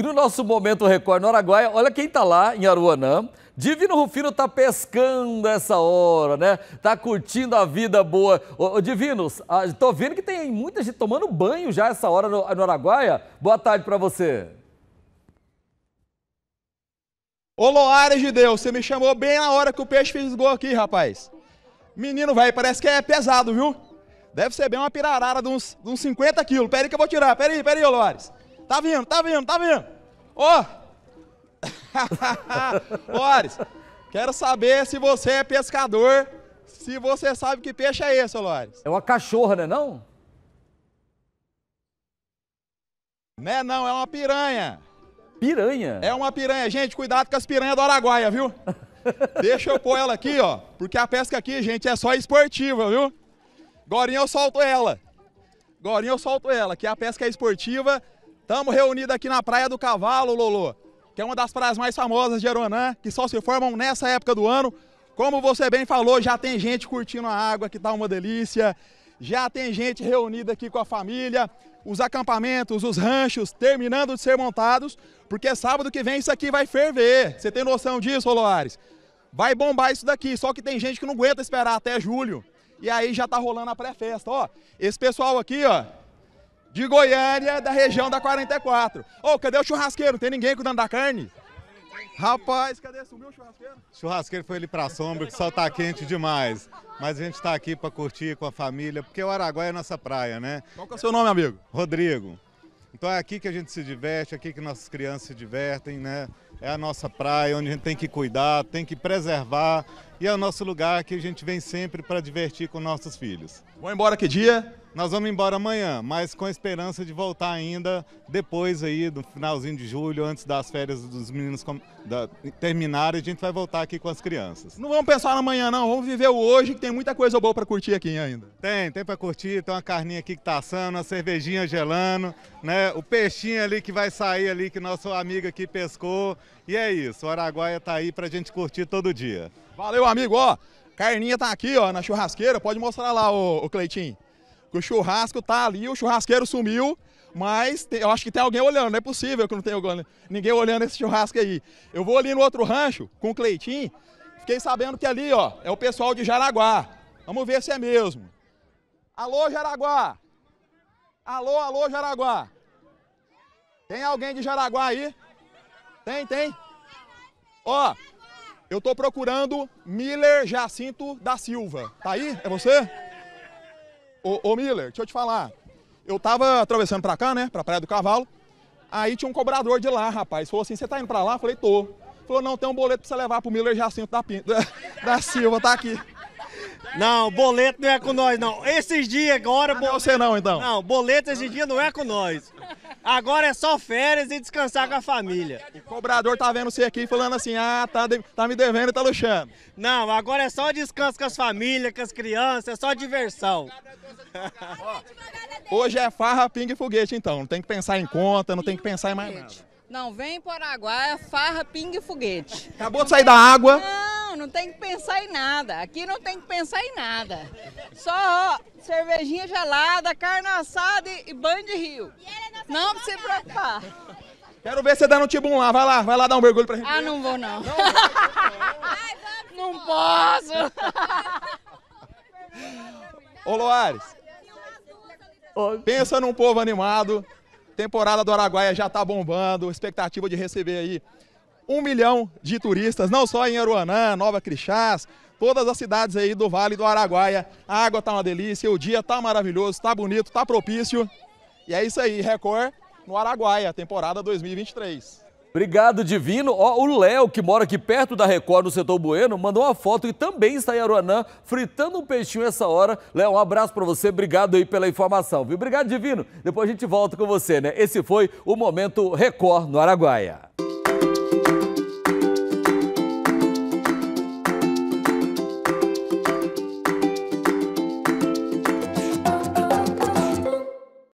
nosso Momento Record no Araguaia, olha quem tá lá em Aruanã. Divino Rufino tá pescando essa hora, né? Tá curtindo a vida boa. Ô, ô Divino, ah, tô vendo que tem muita gente tomando banho já essa hora no, no Araguaia. Boa tarde para você. Ô Loares de Deus, você me chamou bem na hora que o peixe fez gol aqui, rapaz. Menino, velho, parece que é pesado, viu? Deve ser bem uma pirarara de uns, de uns 50 quilos. Pera aí que eu vou tirar. Pera aí, pera aí, Loares. Tá vindo, tá vindo, tá vindo. Ó. Loares, quero saber se você é pescador, se você sabe que peixe é esse, ô Loares. É uma cachorra, né não? Né não, é uma piranha. Piranha? É uma piranha. Gente, cuidado com as piranhas do Araguaia, viu? Deixa eu pôr ela aqui, ó. Porque a pesca aqui, gente, é só esportiva, viu? Gorinha eu solto ela. Gorinha eu solto ela, que a pesca é esportiva. Estamos reunidos aqui na Praia do Cavalo, Lolo, que é uma das praias mais famosas de Aruanã, que só se formam nessa época do ano. Como você bem falou, já tem gente curtindo a água, que tá uma delícia. Já tem gente reunida aqui com a família. Os acampamentos, os ranchos terminando de ser montados, porque sábado que vem isso aqui vai ferver. Você tem noção disso, Loares? Vai bombar isso daqui, só que tem gente que não aguenta esperar até julho. E aí já tá rolando a pré-festa, ó. Esse pessoal aqui, ó, de Goiânia, da região da 44. Ô, cadê o churrasqueiro? Tem ninguém cuidando da carne? Rapaz, cadê? Sumiu o churrasqueiro? O churrasqueiro foi ali pra sombra, que o sol tá quente demais. Mas a gente tá aqui para curtir com a família, porque o Araguaia é nossa praia, né? Qual que é o seu nome, amigo? Rodrigo. Então é aqui que a gente se diverte, aqui que nossas crianças se divertem, né? É a nossa praia, onde a gente tem que cuidar, tem que preservar. E é o nosso lugar que a gente vem sempre para divertir com nossos filhos. Vou embora que dia? Nós vamos embora amanhã, mas com a esperança de voltar ainda depois aí, do finalzinho de julho, antes das férias dos meninos da, terminarem, a gente vai voltar aqui com as crianças. Não vamos pensar na manhã não, vamos viver o hoje, que tem muita coisa boa para curtir aqui ainda. Tem, tem para curtir, tem uma carninha aqui que tá assando, uma cervejinha gelando, né? O peixinho ali que vai sair ali, que nosso amigo aqui pescou. E é isso, o Araguaia tá aí pra gente curtir todo dia. Valeu, amigo, ó. Carninha tá aqui, ó, na churrasqueira, pode mostrar lá, o, Cleitinho o churrasco tá ali, o churrasqueiro sumiu, mas tem, eu acho que tem alguém olhando, não é possível que não tenha ninguém olhando esse churrasco aí. Eu vou ali no outro rancho com o Cleitinho, fiquei sabendo que ali, ó, é o pessoal de Jaraguá. Vamos ver se é mesmo. Alô, Jaraguá! Alô, alô, Jaraguá! Tem alguém de Jaraguá aí? Tem, tem. Ó, eu tô procurando Miller Jacinto da Silva. Tá aí? É você? Ô, ô Miller, deixa eu te falar. Eu tava atravessando pra cá, né? Pra Praia do Cavalo. Aí tinha um cobrador de lá, rapaz. Falou assim: você tá indo pra lá? Falei, tô. Falou, não, tem um boleto pra você levar pro Miller Jacinto da, da, da Silva, tá aqui. Não, boleto não é com nós, não. Esses dias agora. Ah, boleto... Não é você não, então? Não, boleto esses dias não é com nós. Agora é só férias e descansar com a família. O cobrador tá vendo você aqui falando assim: ah, tá, tá me devendo e tá luxando. Não, agora é só descanso com as famílias, com as crianças, é só diversão. Hoje é farra, pinga e foguete, então. Não tem que pensar em conta, não tem que pensar em mais nada. Não, vem para Araguaia, farra, pinga e foguete. Acabou de sair da água. Não, não tem que pensar em nada. Aqui não tem que pensar em nada. Só ó, cervejinha gelada, carne assada e banho de rio. Não precisa se preocupar. Quero ver você dando um tibum lá. Vai lá, vai lá dar um mergulho pra gente. Ah, não vou não. Não, não posso. Ô Loares, pensa num povo animado. Temporada do Araguaia já está bombando. Expectativa de receber aí um milhão de turistas, não só em Aruanã, Nova Crixás, todas as cidades aí do Vale do Araguaia. A água tá uma delícia, o dia tá maravilhoso, tá bonito, tá propício. E é isso aí, Record no Araguaia, temporada 2023. Obrigado, Divino. Ó, o Léo, que mora aqui perto da Record, no setor Bueno, mandou uma foto e também está em Aruanã, fritando um peixinho essa hora. Léo, um abraço para você, obrigado aí pela informação, viu? Obrigado, Divino. Depois a gente volta com você, né? Esse foi o Momento Record no Araguaia.